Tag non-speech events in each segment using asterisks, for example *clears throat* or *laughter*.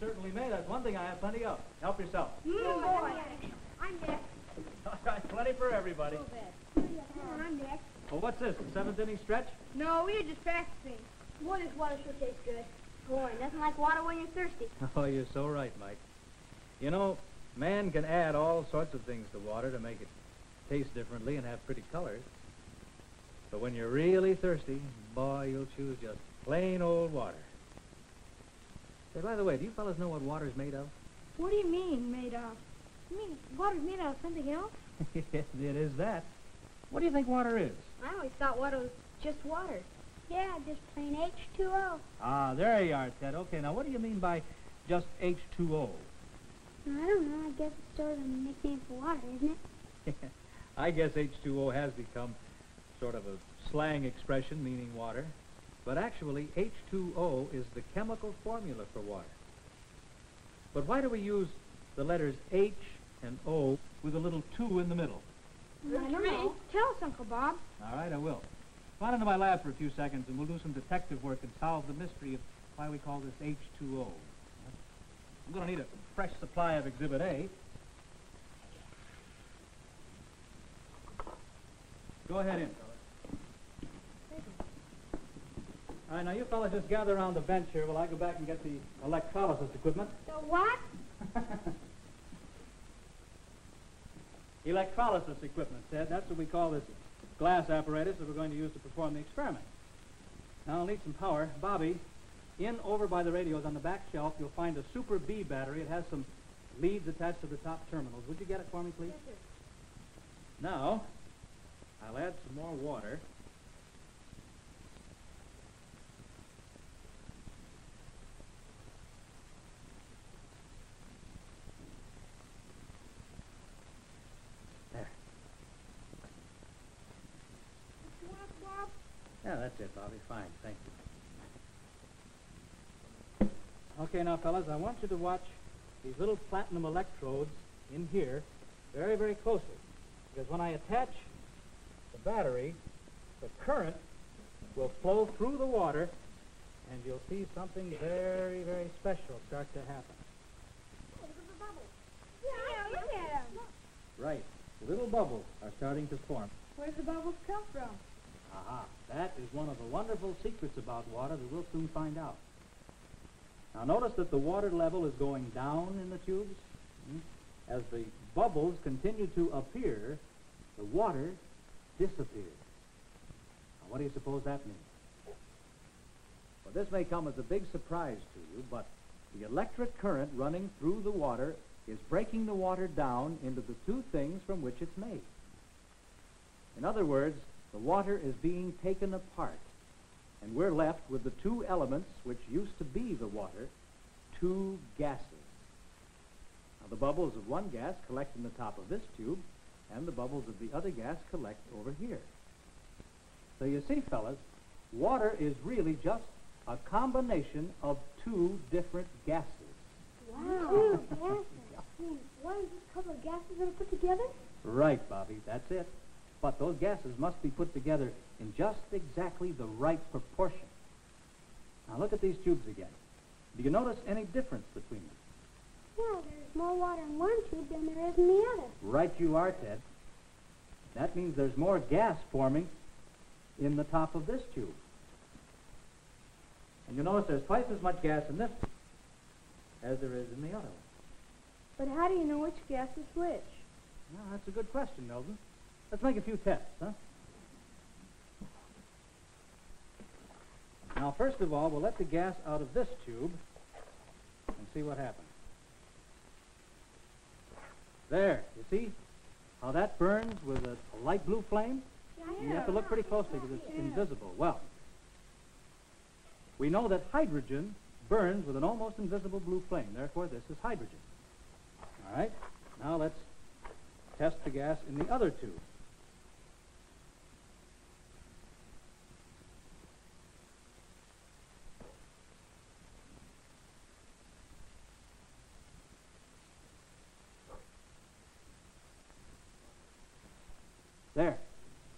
certainly may. That's one thing I have plenty of. Help yourself. Mm, boy. I'm next. All right, plenty for everybody. Come on, I'm next. Well, what's this, the seventh inning stretch? No, we were just practicing. Boy, this water sure tastes good. Boy, nothing like water when you're thirsty. *laughs* Oh, you're so right, Mike. You know, man can add all sorts of things to water to make it taste differently and have pretty colors. But when you're really thirsty, boy, you'll choose just plain old water. Say, by the way, do you fellas know what water's made of? What do you mean, made of? You mean water's made out of something else? yes, *laughs* it is that. What do you think water is? I always thought water was just water. Yeah, just plain H2O. Ah, there you are, Ted. Okay, now what do you mean by just H2O? I don't know. I guess it's sort of a nickname for water, isn't it? *laughs* I guess H2O has become sort of a slang expression meaning water. But actually, H2O is the chemical formula for water. But why do we use the letters H and O with a little 2 in the middle? I don't know. Tell us, Uncle Bob. All right, I will. Come on into my lab for a few seconds, and we'll do some detective work and solve the mystery of why we call this H2O. I'm going to need a fresh supply of Exhibit A. Go ahead in, fellas. All right, now you fellas just gather around the bench here while I go back and get the electrolysis equipment. The what? *laughs* Electrolysis equipment, Ted. That's what we call this glass apparatus that we're going to use to perform the experiment. Now, I'll need some power. Bobby, in over by the radios on the back shelf, you'll find a Super B battery. It has some leads attached to the top terminals. Would you get it for me, please? Yes, sir. Now, I'll add some more water. There. You want, Bob? It, Bobby. Fine, thank you. Okay, now, fellas, I want you to watch these little platinum electrodes in here very, very closely. Because when I attach the battery, the current will flow through the water, and you'll see something very, very special start to happen. Oh, look at the bubbles. Yeah, look at them. Right. Little bubbles are starting to form. Where's the bubbles come from? Aha. That is one of the wonderful secrets about water that we'll soon find out. Now notice that the water level is going down in the tubes. Hmm? As the bubbles continue to appear, the water disappears. Now what do you suppose that means? Well, this may come as a big surprise to you, but the electric current running through the water is breaking the water down into the two things from which it's made. In other words, the water is being taken apart, and we're left with the two elements which used to be the water, two gases. Now, the bubbles of one gas collect in the top of this tube, and the bubbles of the other gas collect over here. So you see, fellas, water is really just a combination of two different gases. Wow. Two gases. What is this couple of gases that are put together? Right, Bobby, that's it. Those gases must be put together in just exactly the right proportion. Now look at these tubes again. Do you notice any difference between them? Yeah, there's more water in one tube than there is in the other. Right you are, Ted. That means there's more gas forming in the top of this tube. And you notice there's twice as much gas in this tube as there is in the other one. But how do you know which gas is which? Now, that's a good question, Melvin. Let's make a few tests, huh? Now, first of all, we'll let the gas out of this tube and see what happens. There, you see how that burns with a, a light blue flame? You have to look pretty closely because it's invisible. Well, we know that hydrogen burns with an almost invisible blue flame. Therefore, this is hydrogen. All right. Now let's test the gas in the other tube. There.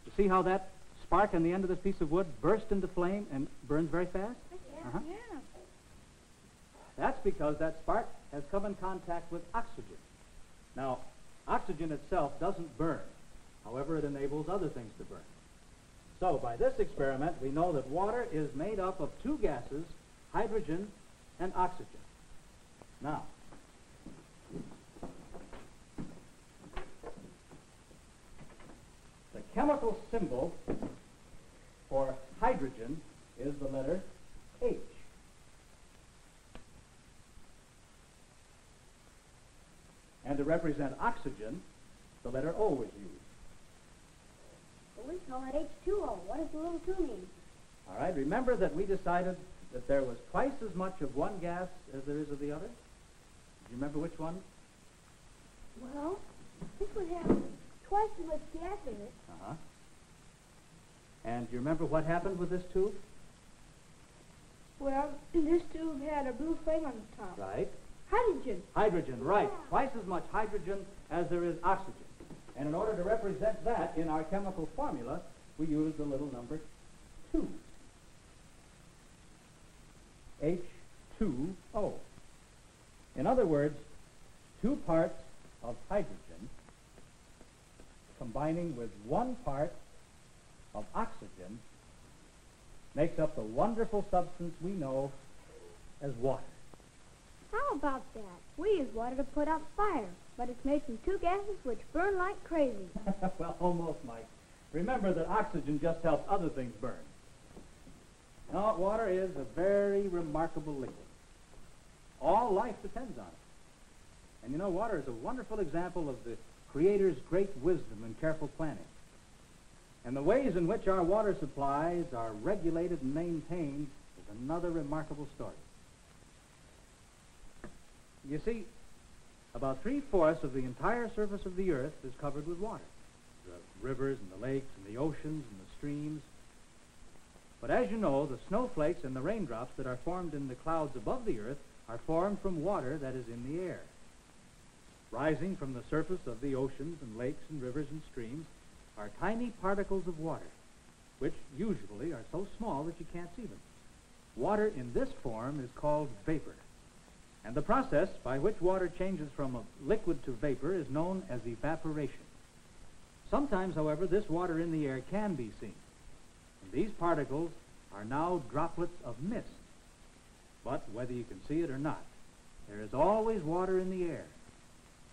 You see how that spark on the end of this piece of wood burst into flame and burns very fast? Yeah, Uh-huh. yeah. That's because that spark has come in contact with oxygen. Now, oxygen itself doesn't burn. However, it enables other things to burn. So, by this experiment, we know that water is made up of two gases, hydrogen and oxygen. Now, chemical symbol for hydrogen is the letter H. And to represent oxygen, the letter O is used. But we call it H2O. What does the little 2 mean? All right, remember that we decided that there was twice as much of one gas as there is of the other? Do you remember which one? Well, this would have twice as much gas it. Uh-huh. And do you remember what happened with this tube? Well, *clears throat* this tube had a blue flame on the top. Right. Hydrogen. Hydrogen, right. Yeah. Twice as much hydrogen as there is oxygen. And in order to represent that in our chemical formula, we use the little number 2. H2O. In other words, two parts of hydrogen combining with one part of oxygen makes up the wonderful substance we know as water. How about that? We use water to put out fire, but it's made from two gases which burn like crazy. *laughs* well, almost, Mike. Remember that oxygen just helps other things burn. No, water is a very remarkable liquid. All life depends on it. And you know, water is a wonderful example of the Creator's great wisdom and careful planning. And the ways in which our water supplies are regulated and maintained is another remarkable story. You see, about three-fourths of the entire surface of the earth is covered with water. The rivers and the lakes and the oceans and the streams. But as you know, the snowflakes and the raindrops that are formed in the clouds above the earth are formed from water that is in the air. Rising from the surface of the oceans and lakes and rivers and streams are tiny particles of water, which usually are so small that you can't see them. Water in this form is called vapor. And the process by which water changes from a liquid to vapor is known as evaporation. Sometimes, however, this water in the air can be seen. And these particles are now droplets of mist. But whether you can see it or not, there is always water in the air.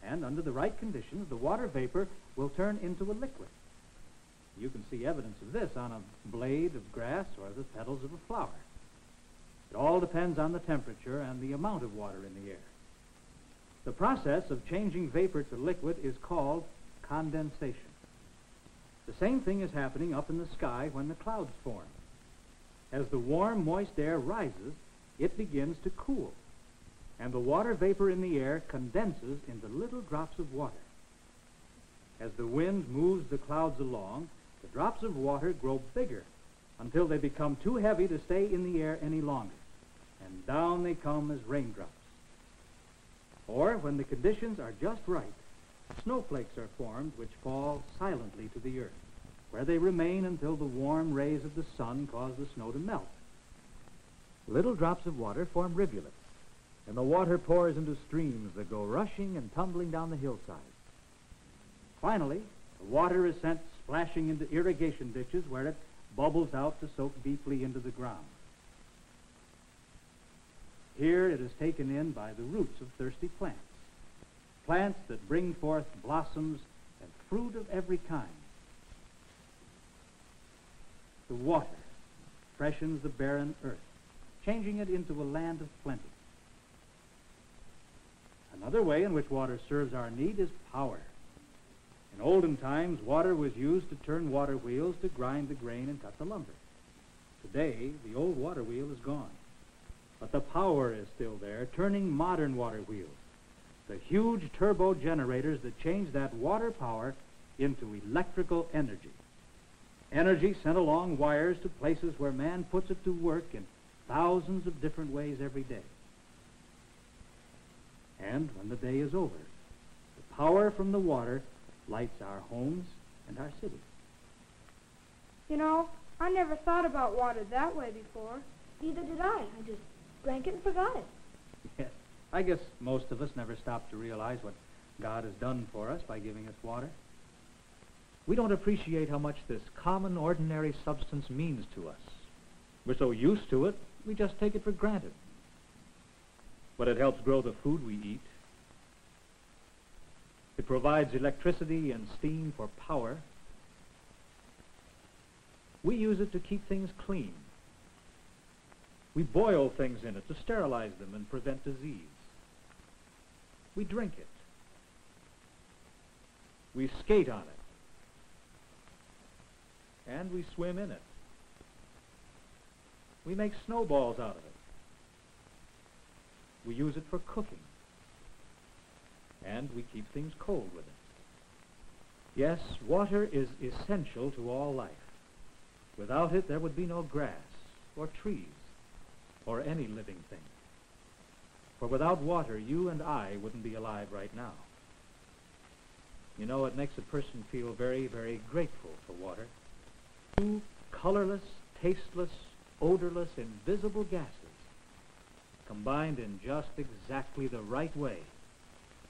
And under the right conditions, the water vapor will turn into a liquid. You can see evidence of this on a blade of grass or the petals of a flower. It all depends on the temperature and the amount of water in the air. The process of changing vapor to liquid is called condensation. The same thing is happening up in the sky when the clouds form. As the warm, moist air rises, it begins to cool, and the water vapor in the air condenses into little drops of water. As the wind moves the clouds along, the drops of water grow bigger until they become too heavy to stay in the air any longer. And down they come as raindrops. Or, when the conditions are just right, snowflakes are formed which fall silently to the earth, where they remain until the warm rays of the sun cause the snow to melt. Little drops of water form rivulets, and the water pours into streams that go rushing and tumbling down the hillside. Finally, the water is sent splashing into irrigation ditches where it bubbles out to soak deeply into the ground. Here it is taken in by the roots of thirsty plants, plants that bring forth blossoms and fruit of every kind. The water freshens the barren earth, changing it into a land of plenty. Another way in which water serves our need is power. In olden times, water was used to turn water wheels to grind the grain and cut the lumber. Today, the old water wheel is gone. But the power is still there, turning modern water wheels. The huge turbo generators that change that water power into electrical energy. Energy sent along wires to places where man puts it to work in thousands of different ways every day. And when the day is over, the power from the water lights our homes and our cities. You know, I never thought about water that way before. Neither did I. I just drank it and forgot it. Yes. I guess most of us never stop to realize what God has done for us by giving us water. We don't appreciate how much this common, ordinary substance means to us. We're so used to it, we just take it for granted. But it helps grow the food we eat. It provides electricity and steam for power. We use it to keep things clean. We boil things in it to sterilize them and prevent disease. We drink it. We skate on it. And we swim in it. We make snowballs out of it. We use it for cooking. And we keep things cold with it. Yes, water is essential to all life. Without it, there would be no grass or trees or any living thing. For without water, you and I wouldn't be alive right now. You know, it makes a person feel very, very grateful for water. Two colorless, tasteless, odorless, invisible gases combined in just exactly the right way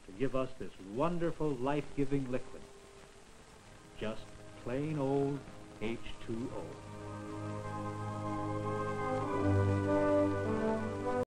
to give us this wonderful, life-giving liquid. Just plain old H2O.